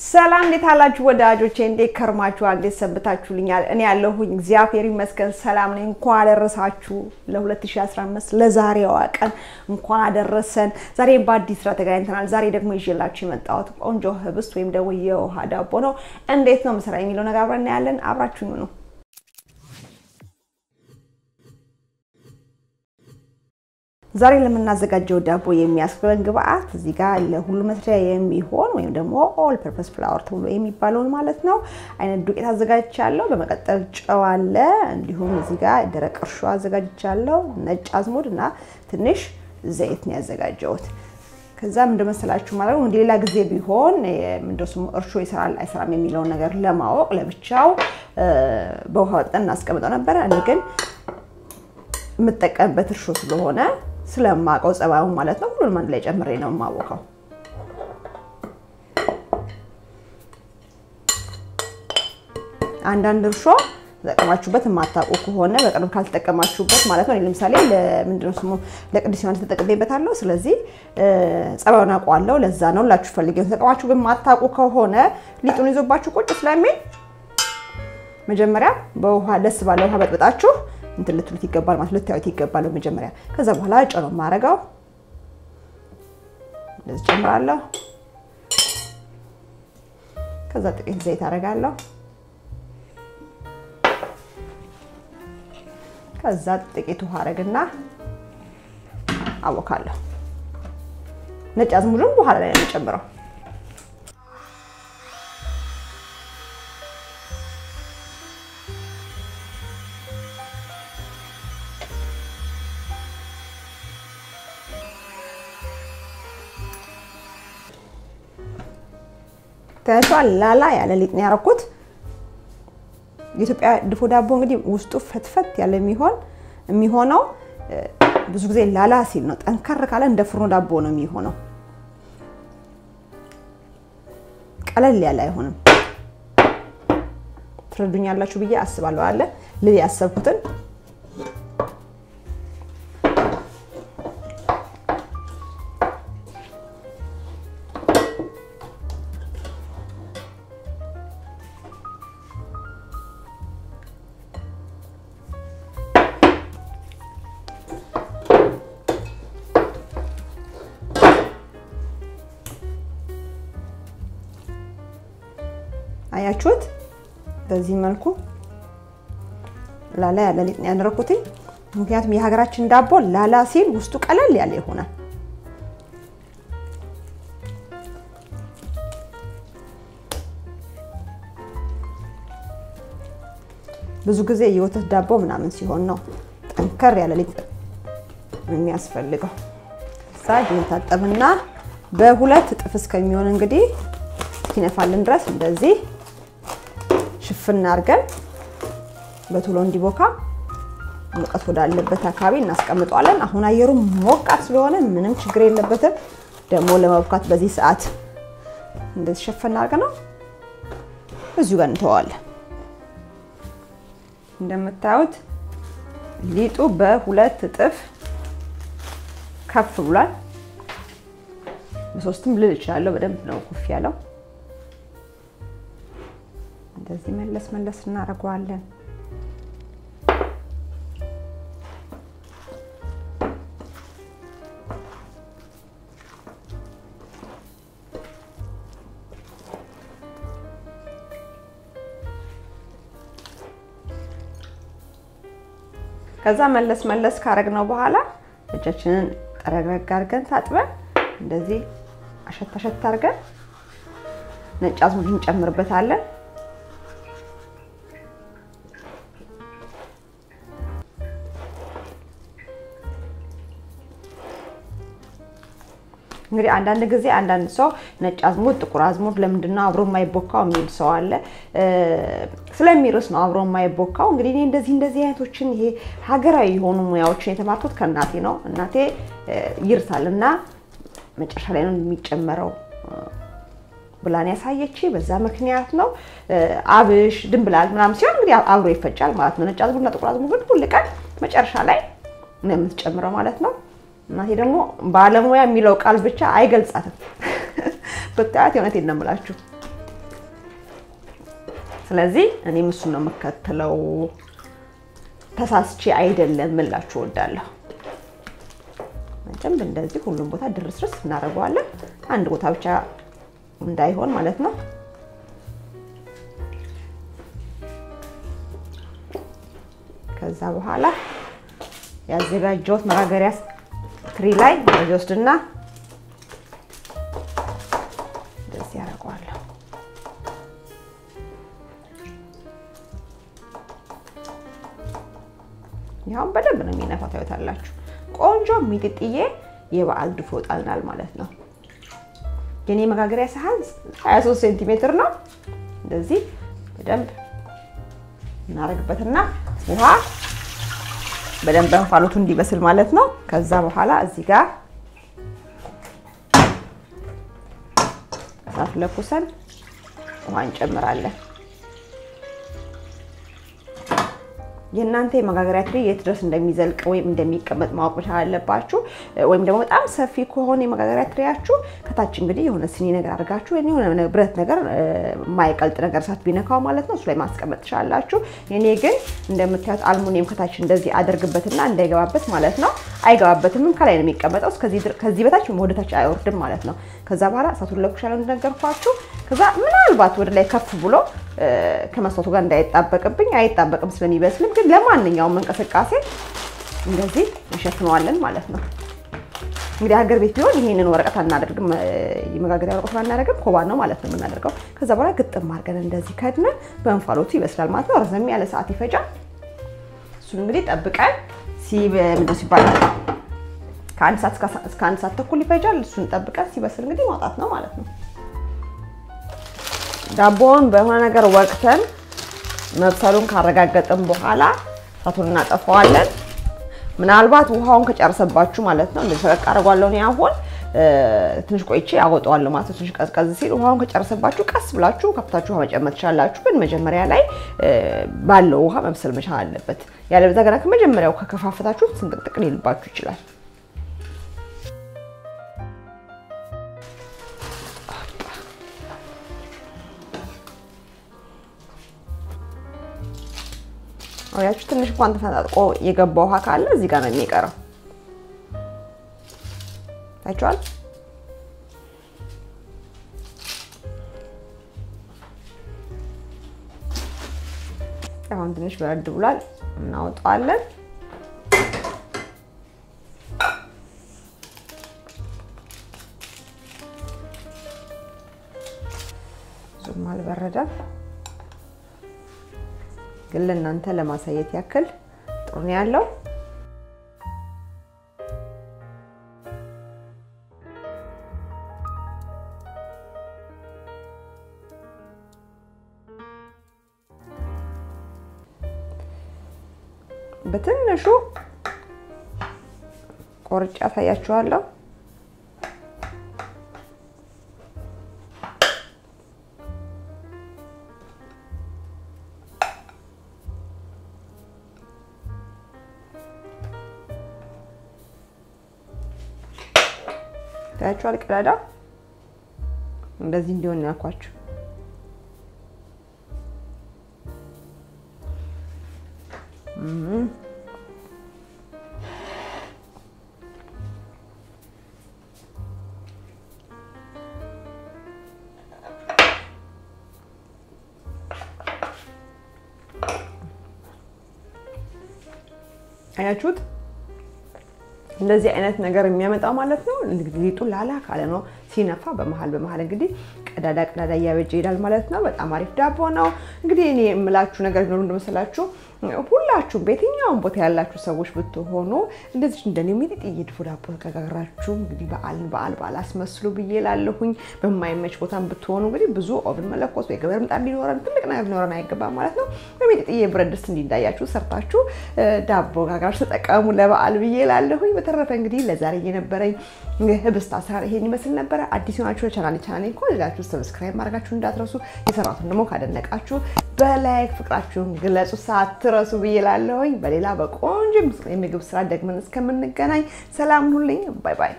ሰላም እንዴት አላችሁ ወዳጆቼ? እንዴት ከርማችኋል? እንዴት ሰንብታችሁልኛል? እኔ ያለሁኝ እግዚአብሔር ይመስገን ሰላም ነኝ። እንኳን አደረሳችሁ ለ2015 ለዛሬዋ ቀን እንኳን አደረሰን። ዛሬ በአዲስ ስራ ተገናኝተናል። ዛሬ ደግሞ ይዤላችሁ የመጣሁት ቆንጆ ህብስት ወይም ደግሞ የውሃ ዳቦ ነው። እንዴት ነው መስራት የሚለው ነገር አብረን እናያለን። አብራችሁኝ ነው ዛሬ ለምናዘጋጀው ዳቦ የሚያስፈልገን ግብአት እዚህ ጋር ለሁሉ መስሪያ የሚሆን ወይም ደግሞ all purpose flour ተብሎ የሚባለውን ማለት ነው አይነት ዱቄት አዘጋጅቻለሁ። በመቀጠል ጨው አለ፣ እንዲሁም እዚህ ጋር ደረቅ እርሾ አዘጋጅቻለሁ፣ ነጭ አዝሙድ እና ትንሽ ዘይት ነው ያዘጋጀሁት። ከዛ ምንድን መሰላችሁ ማለት ነው ሌላ ጊዜ ቢሆን ምንድን ስሙ እርሾ ይሰራል አይሰራም የሚለውን ነገር ለማወቅ ለብቻው በውሃ ወጥተን እናስቀምጠው ነበረ። እኔ ግን የምጠቀምበት እርሾ ስለሆነ ስለማውቀው ጸባዩን ማለት ነው ሁሉንም አንድ ላይ ጨምሬ ነው የማወቀው። አንዳንድ እርሾ ተጠቀማችሁበት የማታውቁ ከሆነ በቅርብ ካልተጠቀማችሁበት ማለት ነው። ለምሳሌ ለምንድነው ስሙ ለቅዱስ ዮሐንስ ተጠቅሜበታለሁ። ስለዚህ ጸባዩን አውቀዋለሁ። ለዛ ነው ላችሁ ፈልጌ ተጠቀማችሁ በማታውቁ ከሆነ ሊጡን ይዞባችሁ ቁጭ ስለሚል መጀመሪያ በውሃ ደስ ባለ ውሃ በጥብጣችሁ እንትን ልትሉት ይገባል ማለት ልታዩት ይገባል መጀመሪያ። ከዛ በኋላ ጨው ነው የማደርገው። እንደዚህ ጨምራለሁ። ከዛ ጥቂት ዘይት አደርጋለሁ። ከዛ ጥቂት ውሃ አደርግና አቦካለሁ። ነጭ አዝሙድም በኋላ ላይ ነው የምጨምረው። ታያችኋል። ላላ ያለ ሊጥ ነው ያደረኩት። የኢትዮጵያ ድፎ ዳቦ እንግዲህ ውስጡ ፈትፈት ያለ የሚሆን የሚሆነው ብዙ ጊዜ ላላ ሲል ነው። ጠንከር ካለ እንደ ፍርኖ ዳቦ ነው የሚሆነው። ቀለል ያለ አይሆንም። ትረዱኛላችሁ ብዬ አስባለሁ። አለ ልል ያሰብኩትን አያችሁት? በዚህ መልኩ ላላ ያለ ሊጥ ያደረኩት። ምክንያቱም የሀገራችን ዳቦ ላላ ሲል ውስጡ ቀለል ያለ ይሆናል። ብዙ ጊዜ የወተት ዳቦ ምናምን ሲሆን ነው ጠንከር ያለ ሊጥ የሚያስፈልገው። እዛ ታጠብና በሁለት እጥፍ እስከሚሆን እንግዲህ እስኪነፋልን ድረስ እንደዚህ ሽፍና አድርገን በቶሎ እንዲቦካ ሙቀት ወዳለበት አካባቢ እናስቀምጠዋለን። አሁን አየሩ ሞቃት ስለሆነ ምንም ችግር የለበትም። ደግሞ ለመብካት በዚህ ሰዓት እንደዚህ ሸፈን አድርገን ነው እዚሁ ጋር እንተዋለን። እንደምታዩት ሊጡ በሁለት እጥፍ ከፍ ብሏል። በሶስትም ልል እችላለሁ። በደንብ ነው ኩፍ ያለው። እንደዚህ መለስ መለስ እናደርገዋለን። ከዛ መለስ መለስ ካረግነው በኋላ እጃችንን ጠረግረግ አድርገን ታጥበን እንደዚህ አሸት አሸት አድርገን ነጭ አዝሙድ እንጨምርበታለን። እንግዲህ አንዳንድ ጊዜ አንዳንድ ሰው ነጭ አዝሙድ፣ ጥቁር አዝሙድ ለምንድን ነው አብሮ የማይቦካው የሚል ሰው አለ። ስለሚርስ ነው አብሮ የማይቦካው። እንግዲህ እኔ እንደዚህ እንደዚህ አይነቶችን ይሄ ሀገራዊ የሆኑ ሙያዎችን የተማርኩት ከእናቴ ነው። እናቴ ይርሳል እና መጨረሻ ላይ ነው የሚጨመረው ብላን ያሳየች። በዛ ምክንያት ነው አብሽ፣ ድንብላል ምናምን ሲሆን እንግዲህ አብሮ ይፈጫል ማለት ነው። ነጭ አዝሙድና ጥቁር አዝሙድ ሁል ቀን መጨረሻ ላይ ነው የምትጨምረው ማለት ነው። እናቴ ደግሞ ባለሙያ የሚለው ቃል ብቻ አይገልጻትም። ብታያት የእውነቴን ነው የምላችሁ። ስለዚህ እኔም እሱን ነው የምከተለው። ተሳስቼ አይደለም ምላችሁ እወዳለሁ። በደንብ እንደዚህ ሁሉም ቦታ ድርስርስ እናደርገዋለን። አንድ ቦታ ብቻ እንዳይሆን ማለት ነው። ከዛ በኋላ ያዘጋጀሁት መጋገሪያ ትሪ ላይ ወስድና እንደዚህ ያደርገዋለሁ። ይኸውም በደንብ ነው የሚነፋው፣ ታዩታላችሁ። ቆንጆ ሚጥጥዬ የበዓል ድፎ ጣልናል ማለት ነው። የኔ መጋገሪያ ሳህን 23 ሴንቲሜትር ነው። እንደዚህ በደንብ እናደርግበትና ውሃ በደንብ እንፋሎቱ እንዲበስል ማለት ነው። ከዛ በኋላ እዚህ ጋር እሳት ለኩሰን ውሃ እንጨምራለን። የእናንተ የመጋገሪያ ትሪ የት ድረስ እንደሚዘልቅ ወይም እንደሚቀመጥ ማወቅ መቻል አለባችሁ። ወይም ደግሞ በጣም ሰፊ ከሆነ የመጋገሪያ ትሪያችሁ ከታች እንግዲህ የሆነ ስኒ ነገር አድርጋችሁ የሆነ ብረት ነገር የማይቀልጥ ነገር እሳት ቢነካው ማለት ነው እሱ ላይ ማስቀመጥ ትችላላችሁ። እኔ ግን እንደምታዩት አልሙኒየም ከታች እንደዚህ አደርግበትና እንዳይገባበት ማለት ነው። አይገባበትም፣ ከላይ ነው የሚቀመጠው። ከዚህ በታች ወደታች አይወርድም ማለት ነው። ከዛ በኋላ እሳቱን ለኩሻለሁ እንደነገርኳችሁ። ከዛ ምናልባት ወደ ላይ ከፍ ብሎ ከመስታወቱ ጋር እንዳይጣበቅብኝ አይጣበቅም ስለሚበስልም፣ ግን ለማንኛውም እንቅስቃሴ እንደዚህ እንሸፍነዋለን ማለት ነው። እንግዲህ ሀገር ቤት ቢሆን ይሄንን ወረቀት አናደርግም፣ የመጋገሪያ ወረቀት አናደርግም፣ ኮባ ነው ማለት ነው የምናደርገው። ከዛ በኋላ ግጥም አድርገን እንደዚህ ከድነን በእንፋሎቱ ይበስላል ማለት ነው። ረዘም ያለ ሰዓት ይፈጃል። እሱን እንግዲህ ጠብቀን ምንድን ሲባል ከአንድ ሰዓት እስከ አንድ ሰዓት ተኩል ይፈጃል። እሱን ጠብቀን ሲበስል እንግዲህ ማውጣት ነው ማለት ነው። ዳቦውን በሆነ ነገር ወቅተን መብሰሉን ካረጋገጥን በኋላ እሳቱን እናጠፋዋለን። ምናልባት ውሃውን ከጨረሰባችሁ ማለት ነው እንደዚህ ፈቀቅ አደርጓለሁ እኔ አሁን ትንሽ ቆይቼ አወጣዋለሁ ማለት ነው። ትንሽ ቀዝቀዝ ሲል ውሃውን ከጨረሰባችሁ ቀስ ብላችሁ ከፍታችሁ ውሃ መጨመር ትችላላችሁ። ግን መጀመሪያ ላይ ባለው ውሃ መብሰል መቻል አለበት። ያለበዛ ገና ከመጀመሪያው ከከፋፈታችሁ ስንጥቅጥቅ ሊልባችሁ ይችላል። አያችሁ ትንሽ እንኳን ተፈጣጥቆ የገባ ውሃ ካለ እዚህ ጋር ነው የሚቀረው። ታይቷል። አሁን ትንሽ በረድ ብሏል፣ እናወጣዋለን። ግን ለእናንተ ለማሳየት ያክል ጥሩ ነው ያለው። በትንሹ ቆርጬ አሳያችኋለሁ። ታያችኋል። ቀዳዳ እንደዚህ እንዲሆን ያልኳችሁ አያችሁት? እንደዚህ አይነት ነገር የሚያመጣው ማለት ነው። ሊጡ ላላ ካለ ነው ሲነፋ በመሀል በመሀል እንግዲህ ቀዳዳ ቀዳዳ እያበጀ ይሄዳል ማለት ነው። በጣም አሪፍ ዳቦ ነው። እንግዲህ እኔ የምላችሁ ነገር ቢኖር እንደመሰላችሁ ሁላችሁም በየትኛውም ቦታ ያላችሁ ሰዎች ብትሆኑ እንደዚህ እንደኔ ሚጢጥዬ ድፎ ዳቦ ከጋግራችሁ እንግዲህ በዓልን በዓል በዓል አስመስሉ ብዬ ላለሁኝ። በማይመች ቦታም ብትሆኑ እንግዲህ ብዙ ኦቭን መለኮስ ወይ ገበር ምጣድ ሊኖረን ትልቅ ነገር ሊኖረን አይገባም ማለት ነው። በሚጢጥዬ ብረት ድስት እንዲዳያችሁ ሰርታችሁ ዳቦ ጋግራችሁ ተጠቀሙ ለበዓል ብዬ ላለሁኝ። በተረፈ እንግዲህ ለዛሬ የነበረኝ ህብስት አሰራር ይሄን ይመስል ነበረ። አዲስ የሆናችሁ ለ channel channel እንኳ ሌላችሁ subscribe ማድረጋችሁ እንዳትረሱ። የሰራቱን ደግሞ ካደነቃችሁ በ like ፍቅራችሁን ግለጹ ሳትረሱ ብዬ ላለሁኝ። በሌላ በቆንጆ የምግብ ስራ ደግመን እስከምንገናኝ ሰላም ሁኑልኝ። bye bye።